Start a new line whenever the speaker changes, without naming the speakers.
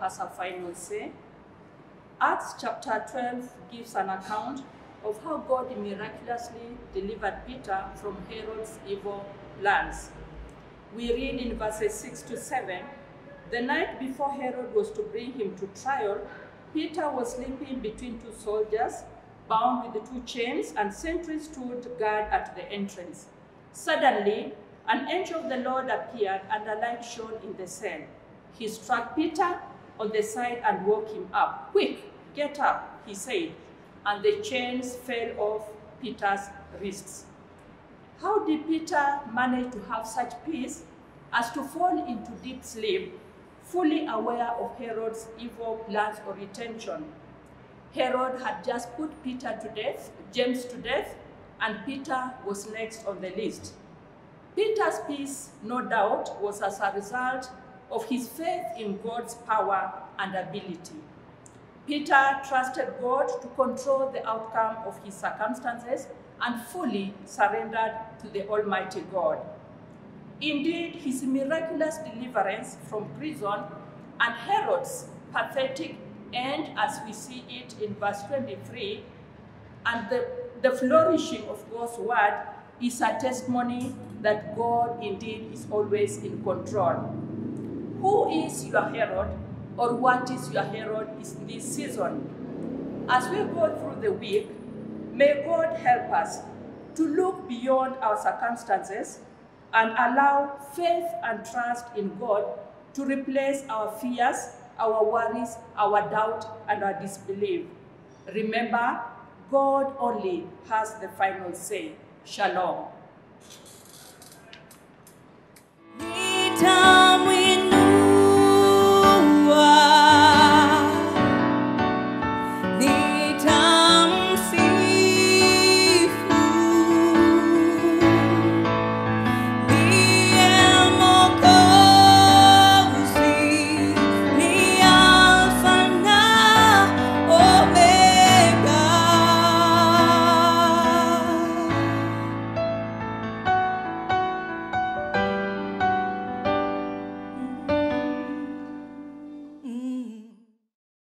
has a final say. Acts chapter 12 gives an account of how God miraculously delivered Peter from Herod's evil plans. We read in verses 6 to 7 The night before Herod was to bring him to trial, Peter was sleeping between two soldiers, bound with two chains, and sentries stood guard at the entrance. Suddenly, an angel of the Lord appeared, and a light shone in the cell. He struck Peter on the side and woke him up. Quick, get up, he said, and the chains fell off Peter's wrists. How did Peter manage to have such peace as to fall into deep sleep, fully aware of Herod's evil plans or intention? Herod had just put Peter to death, James to death, and Peter was next on the list. Peter's peace, no doubt, was as a result of his faith in God's power and ability. Peter trusted God to control the outcome of his circumstances and fully surrendered to the Almighty God. Indeed, his miraculous deliverance from prison and Herod's pathetic end, as we see it in verse 23, and the, the flourishing of God's word is a testimony that God indeed is always in control. Who is your Herod, or what is your Herod in this season? As we go through the week, may God help us to look beyond our circumstances and allow faith and trust in God to replace our fears, our worries, our doubt, and our disbelief. Remember, God only has the final say. Shalom.